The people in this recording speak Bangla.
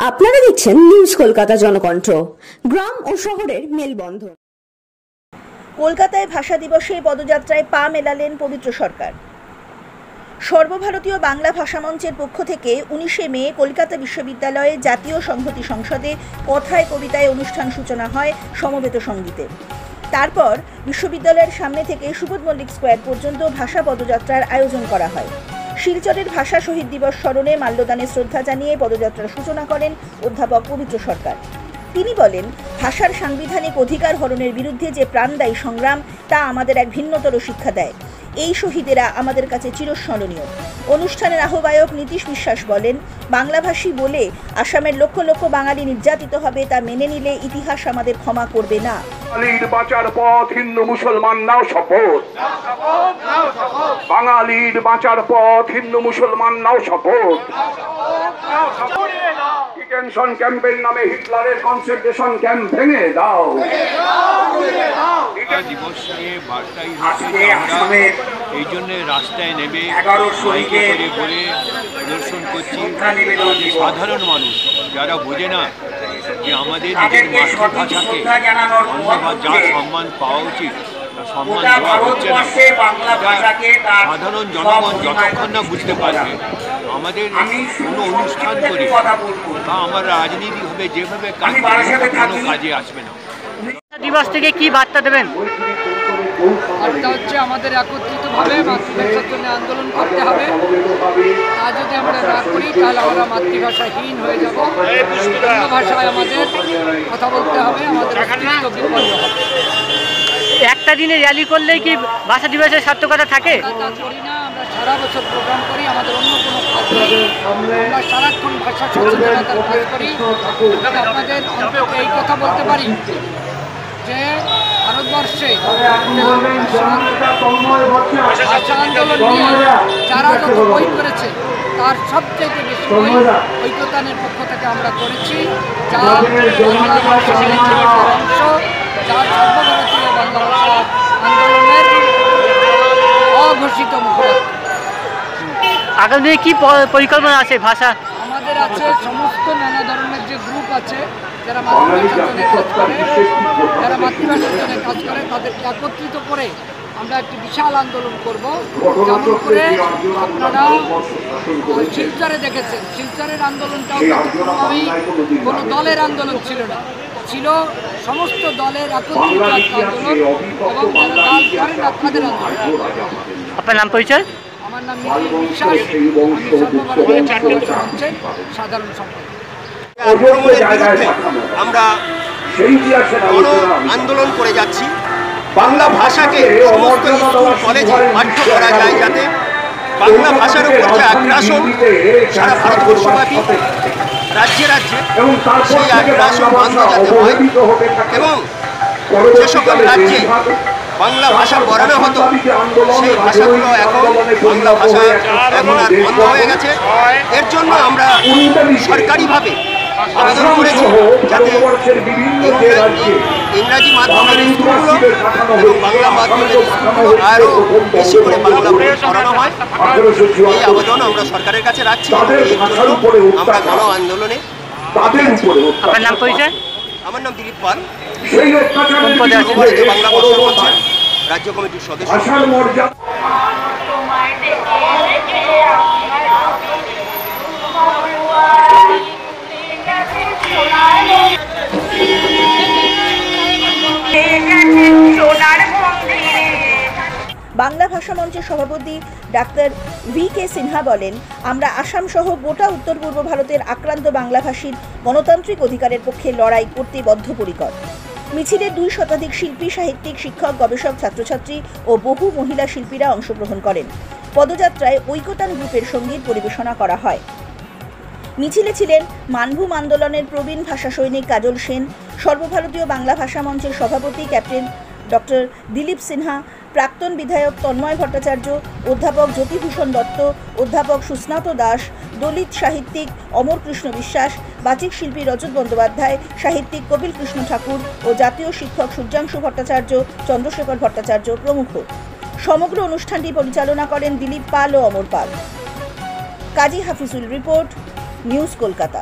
দেখছেন নিউজ কলকাতা জনকণ্ঠ, গ্রাম ও শহরের মেলবন্ধন। কলকাতায় ভাষা দিবসে পদযাত্রায় পা মেলালেন পবিত্র সরকার। সর্বভারতীয় বাংলা ভাষা মঞ্চের পক্ষ থেকে উনিশে মে কলকাতা বিশ্ববিদ্যালয়ে জাতীয় সংহতি সংসদে কথায় কবিতায় অনুষ্ঠান সূচনা হয় সমবেত সঙ্গীতে। তারপর বিশ্ববিদ্যালয়ের সামনে থেকে সুবোধ মল্লিক স্কোয়ার পর্যন্ত ভাষা পদযাত্রার আয়োজন করা হয়। শিলচরের ভাষা শহীদ দিবস স্মরণে মাল্যদানে শ্রদ্ধা জানিয়ে পদযাত্রার সূচনা করেন অধ্যাপক পবিত্র সরকার। তিনি বলেন, ভাষার সাংবিধানিক অধিকার হরণের বিরুদ্ধে যে প্রাণদায়ী সংগ্রাম, তা আমাদের এক ভিন্নতর শিক্ষা দেয়। এই শহীদেরা আমাদের কাছে চিরস্মরণীয়। অনুষ্ঠানের আহ্বায়ক নীতিশ বিশ্বাস বলেন, বাংলাভাষী বলে আসামের লক্ষ লক্ষ বাঙালি নির্যাতিত হবে তা মেনে নিলে ইতিহাস আমাদের ক্ষমা করবে না। বাঙালির বাঁচার পথ হিন্দু মুসলমান নাও শপথ বাঙালির বাঁচার পথ হিন্দু মুসলমান নাও শপথ ডিটেনশন ক্যাম্পের নামে হিটলারের কনসেন্ট্রেশন ক্যাম্প ভেঙে দাও দিবস নিয়ে বার্তাই এই জন্য রাস্তায় নেমে এগারো করে বলে প্রদর্শন করছি। সাধারণ মানুষ যারা বোঝে না যে আমাদের নিজের মাতৃভাষাকে অন্য যা সম্মান পাওয়া উচিত সম্মান হচ্ছে না সাধারণ জনগণ যতক্ষণ না বুঝতে পারবে আমাদের কোনো অনুষ্ঠান করি বা আমার রাজনীতিভাবে যেভাবে কাজ কোনো আসবে না। দিবস থেকে কি বার্তা দেবেন? আরেকটা হচ্ছে আমাদের একত্রিতভাবে মাতৃভাষার জন্য আন্দোলন করতে হবে। তা যদি আমরা না করি তাহলে আমরা মাতৃভাষাহীন হয়ে যাব। অন্য ভাষায় আমাদের কথা বলতে হবে আমাদের অস্তিত্ব বিপন্ন হবে। একটা দিনে র্যালি করলেই কি ভাষা দিবসের সার্থকতা থাকে? সারা বছর প্রোগ্রাম করি, আমাদের অন্য কোনো সারাক্ষণ ভাষা করি। আপনাদের এই কথা বলতে পারি যে ভারতবর্ষে যারা করেছে, তার সবচেয়ে বেশি বই ঐক্যতানের পক্ষ থেকে আমরা করেছি। যা বাংলা ভাষা অংশ যা সর্বভারতীয় বাংলা ভাষা আন্দোলনের অঘোষিত মুখপাত্র আগামী দিনে কি পরিকল্পনা আছে ভাষা? আমাদের আছে সমস্ত নানা ধরনের যে গ্রুপ আছে যারা মাতৃভাষার জন্য কাজ করে যারা মাতৃভাষার জন্য কাজ করে তাদেরকে একত্রিত করে আমরা একটি বিশাল আন্দোলন করব। যেমন করে আপনারা শিলচরে দেখেছেন। শিলচরের আন্দোলনটাও কোনোভাবেই কোনো দলের আন্দোলন ছিল না। ছিল সমস্ত দলের একত্রিত একটা আন্দোলন এবং যারা দল করে না তাদের আন্দোলন। আপনার নাম পরিচয়? আমার নাম বিশ্বাস। সাধারণ সম্পাদক। আমরা আন্দোলন করে যাচ্ছি। বাংলা ভাষাকে ভাষাকে সমস্ত স্কুল কলেজে পাঠ্য করা যায় যাতে বাংলা ভাষার উপর যে আগ্রাসন সারা ভারতবর্ষব্যাপী রাজ্যে রাজ্যে এবং সেই আগ্রাসন বাংলা বন্ধ যাতে হয় এবং যে সকল রাজ্যে বাংলা ভাষা পড়ানো হতো সেই ভাষাগুলো এখন বাংলা ভাষা এখন আর বন্ধ হয়ে গেছে। এর জন্য আমরা সরকারিভাবে আবেদন করেছি যাতে ইংরাজি মাধ্যমের স্কুলগুলো এবং বাংলা মাধ্যমের স্কুলগুলো আরও বেশি করে বাংলা পড়ানো হয়। এই আবেদন আমরা সরকারের কাছে রাখছি। আমরা গণ আন্দোলনে আপনার নাম পরিচয়? আমার নাম দিলীপ পাল। বাংলা রাজ্য কমিটির সদস্য। ভাষা মঞ্চের সভাপতি ডাক্তার ভি কে সিনহা বলেন, আমরা আসাম সহ গোটা উত্তর পূর্ব ভারতের আক্রান্ত বাংলাভাষীর গণতান্ত্রিক অধিকারের পক্ষে লড়াই করতে বদ্ধপরিকর। মিছিলে দুই শতাধিক শিল্পী, সাহিত্যিক, শিক্ষক, গবেষক, ছাত্রছাত্রী ও বহু মহিলা শিল্পীরা অংশগ্রহণ করেন। পদযাত্রায় ঐকতান গ্রুপের সংগীত পরিবেশনা করা হয়। মিছিলে ছিলেন মানভূম আন্দোলনের প্রবীণ ভাষা সৈনিক কাজল সেন, সর্বভারতীয় বাংলা ভাষা মঞ্চের সভাপতি ক্যাপ্টেন ডক্টর দিলীপ সিনহা, প্রাক্তন বিধায়ক তন্ময় ভট্টাচার্য, অধ্যাপক জ্যোতিভূষণ দত্ত, অধ্যাপক সুস্নাত দাস, দলিত সাহিত্যিক অমর কৃষ্ণ বিশ্বাস, বাচিক শিল্পী রজত বন্দ্যোপাধ্যায়, সাহিত্যিক কপিল কৃষ্ণ ঠাকুর ও জাতীয় শিক্ষক সূর্যাংশু ভট্টাচার্য, চন্দ্রশেখর ভট্টাচার্য প্রমুখ। সমগ্র অনুষ্ঠানটি পরিচালনা করেন দিলীপ পাল ও অমর পাল। Kazi Hafizul report, news Kolkata.